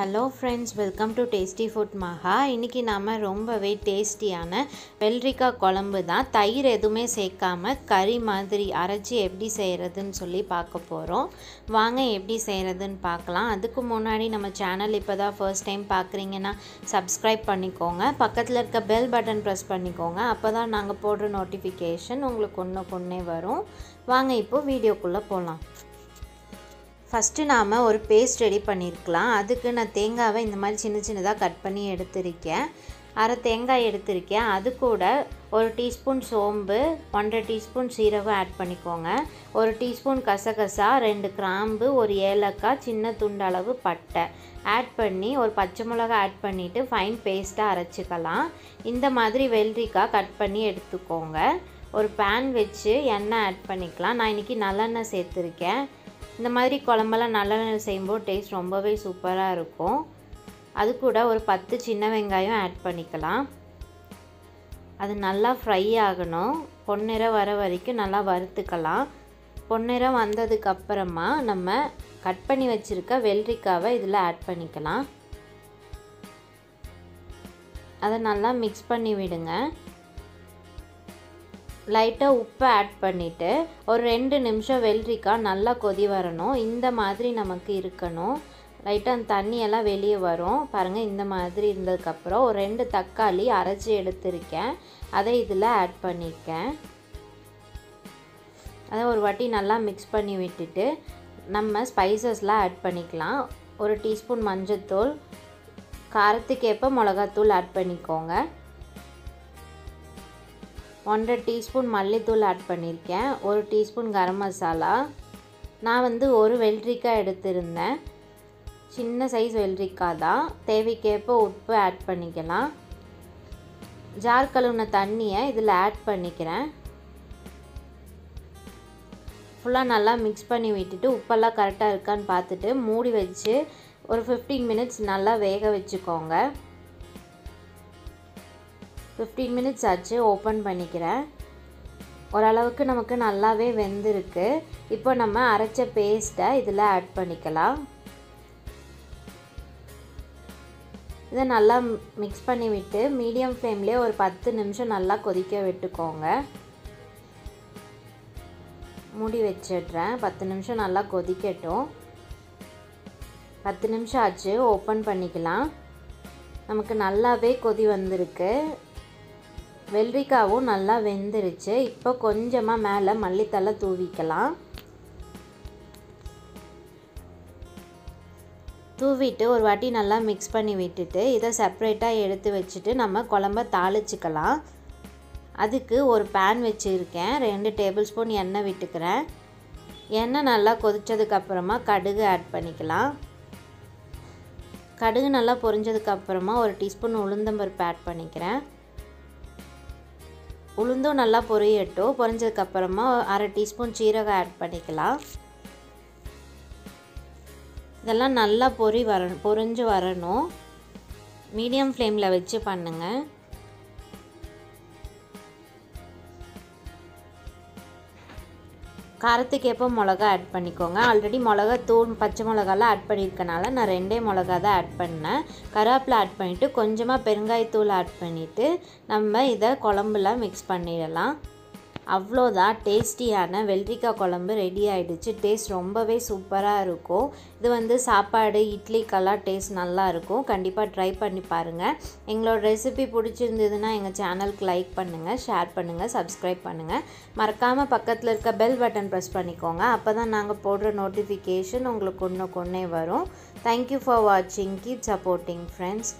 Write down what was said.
Hello friends welcome to tasty food Maha இன்றைக்கி நாம் ரொம்பவே டேஸ்டியான வெள்ளரிக்காய் குழம்பு தான். தயிர் எதுவுமே சேர்க்காம கறி மாதிரி அரைச்சி எப்படி செய்கிறதுன்னு சொல்லி பார்க்க போகிறோம் வாங்க எப்படி செய்கிறதுன்னு பார்க்கலாம். அதுக்கு முன்னாடி நம்ம சேனல் இப்போ தான் ஃபர்ஸ்ட் டைம் பார்க்குறீங்கன்னா சப்ஸ்கிரைப் பண்ணிக்கோங்க. பக்கத்தில் இருக்க பெல் பட்டன் ப்ரெஸ் பண்ணிக்கோங்க. அப்போ தான் நாங்கள் போடுற நோட்டிஃபிகேஷன் உங்களுக்கு ஒன்று கொன்னே வரும். வாங்க இப்போது வீடியோக்குள்ளே போகலாம் ஃபஸ்ட்டு நாம் ஒரு பேஸ்ட் ரெடி பண்ணியிருக்கலாம் அதுக்கு நான் தேங்காவை இந்த மாதிரி சின்ன சின்னதாக கட் பண்ணி எடுத்திருக்கேன். அரை தேங்காய் எடுத்திருக்கேன். அது கூட ஒரு டீஸ்பூன் சோம்பு ஒன்றரை டீஸ்பூன் சீரகம் ஆட் பண்ணிக்கோங்க. ஒரு டீஸ்பூன் கசகசா ரெண்டு கிராம்பு ஒரு ஏலக்காய் சின்ன துண்டளவு பட்டை ஆட் பண்ணி ஒரு பச்சை மிளகா ஆட் பண்ணிவிட்டு ஃபைன் பேஸ்ட்டாக அரைச்சிக்கலாம். இந்த மாதிரி வெள்ளரிக்காய் கட் பண்ணி எடுத்துக்கோங்க. ஒரு பேன் வச்சு எண்ணெய் ஆட் பண்ணிக்கலாம். நான் இன்றைக்கி நல்லெண்ணெய் சேர்த்துருக்கேன். இந்த மாதிரி குழம்பெல்லாம் நல்லெண்ணெய் செய்யும்போது டேஸ்ட் ரொம்பவே சூப்பராக இருக்கும். அது கூட ஒரு பத்து சின்ன வெங்காயம் ஆட் பண்ணிக்கலாம். அது நல்லா ஃப்ரை ஆகணும். பொன்னிறம் வர வரைக்கும் நல்லா வறுத்துக்கலாம். பொன்னிறம் வந்ததுக்கப்புறமா நம்ம கட் பண்ணி வச்சுருக்க வெள்ளரிக்காவை இதில் ஆட் பண்ணிக்கலாம். அதை நல்லா மிக்ஸ் பண்ணி விடுங்க. லைட்டாக உப்பு ஆட் பண்ணிவிட்டு ஒரு ரெண்டு நிமிஷம் வெள்ளரிக்காய் நல்லா கொதி வரணும். இந்த மாதிரி நமக்கு இருக்கணும். லைட்டாக அந்த தண்ணியெல்லாம் வெளியே வரும். பாருங்கள் இந்த மாதிரி இருந்ததுக்கப்புறம் ஒரு ரெண்டு தக்காளி அரைச்சி எடுத்திருக்கேன். அதை இதில் ஆட் பண்ணியிருக்கேன் அதை ஒரு வாட்டி நல்லா மிக்ஸ் பண்ணி விட்டுட்டு நம்ம ஸ்பைசஸ்லாம் ஆட் பண்ணிக்கலாம். ஒரு டீஸ்பூன் மஞ்சத்தூள் காரத்துக்கேற்ப மிளகாத்தூள் ஆட் பண்ணிக்கோங்க. ஒன்றரை டீஸ்பூன் மல்லித்தூள் ஆட் பண்ணியிருக்கேன். ஒரு டீஸ்பூன் கரம் மசாலா. நான் வந்து ஒரு வெள்ளரிக்காய் எடுத்திருந்தேன். சின்ன சைஸ் வெள்ளரிக்காய் தான். தேவைக்கேற்ப உப்பு ஆட் பண்ணிக்கலாம். ஜார் கழுவுன தண்ணியை இதில் ஆட் பண்ணிக்கிறேன். ஃபுல்லாக நல்லா மிக்ஸ் பண்ணி விட்டுட்டு உப்பெல்லாம் கரெக்டாக இருக்கான்னு பார்த்துட்டு மூடி வச்சு ஒரு ஃபிஃப்டீன் மினிட்ஸ் நல்லா வேக வச்சுக்கோங்க. ஃபிஃப்டீன் மினிட்ஸ் ஆச்சு ஓப்பன் பண்ணிக்கிறேன். ஓரளவுக்கு நமக்கு நல்லாவே வெந்திருக்கு. இப்போ நம்ம அரைச்ச பேஸ்ட்டை இதில் ஆட் பண்ணிக்கலாம். இதை நல்லா மிக்ஸ் பண்ணி விட்டு மீடியம் ஃப்ளேம்லேயே ஒரு பத்து நிமிஷம் நல்லா கொதிக்க விட்டுக்கோங்க. மூடி வச்சிடுறேன். பத்து நிமிஷம் நல்லா கொதிக்கட்டும். பத்து நிமிஷம் ஆச்சு ஓப்பன் பண்ணிக்கலாம். நமக்கு நல்லாவே கொதி வந்திருக்கு. வெள்ளரிக்காவும் நல்லா வெந்துருச்சு. இப்போ கொஞ்சமாக மேலே மல்லித்தலை தூவிக்கலாம். தூவிட்டு ஒரு வாட்டி நல்லா மிக்ஸ் பண்ணி விட்டுட்டு இதை செப்ரேட்டாக எடுத்து வச்சுட்டு நம்ம குழம்ப தாளிச்சிக்கலாம். அதுக்கு ஒரு பேன் வச்சுருக்கேன். ரெண்டு டேபிள் ஸ்பூன் எண்ணெய் விட்டுக்கிறேன். எண்ணெய் நல்லா கொதித்ததுக்கப்புறமா கடுகு ஆட் பண்ணிக்கலாம். கடுகு நல்லா பொரிஞ்சதுக்கப்புறமா ஒரு டீஸ்பூன் உளுந்தம்பருப்பு ஆட் பண்ணிக்கிறேன். உளுந்தும் நல்லா பொரியட்டும். பொரிஞ்சதுக்கப்புறமா அரை டீஸ்பூன் சீரகம் ஆட் பண்ணிக்கலாம். இதெல்லாம் நல்லா பொறி வர பொரிஞ்சு வரணும். மீடியம் ஃப்ளேமில் வச்சு பண்ணுங்கள் காரத்துக்கு மிளகா ஆட் பண்ணிக்கோங்க. ஆல்ரெடி மிளகா தூள் பச்சை மிளகாலாம் ஆட் பண்ணியிருக்கனால நான் ரெண்டே மிளகா தான் ஆட் பண்ணேன். கருவேப்பிலை ஆட் பண்ணிவிட்டு கொஞ்சமாக பெருங்காயத்தூள் ஆட் பண்ணிவிட்டு நம்ம இதை குழம்புல மிக்ஸ் பண்ணிடலாம். அவ்வளோதான். டேஸ்டியான வெள்ளரிக்காய் குழம்பு ரெடி ஆகிடுச்சு டேஸ்ட் ரொம்பவே சூப்பராக இருக்கும். இது வந்து சாப்பாடு இட்லிக்கெல்லாம் டேஸ்ட் நல்லாயிருக்கும் கண்டிப்பாக ட்ரை பண்ணி பாருங்கள் எங்களோட ரெசிபி பிடிச்சிருந்ததுன்னா எங்கள் சேனலுக்கு லைக் பண்ணுங்கள் ஷேர் பண்ணுங்கள் சப்ஸ்கிரைப் பண்ணுங்கள் மறக்காமல் பக்கத்தில் இருக்க பெல் பட்டன் ப்ரெஸ் பண்ணிக்கோங்க. அப்போ தான் நாங்கள் போடுற நோட்டிஃபிகேஷன் உங்களுக்கு ஒன்று கொன்னே வரும். தேங்க்யூ ஃபார் வாட்சிங் கீப் சப்போர்ட்டிங் ஃப்ரெண்ட்ஸ்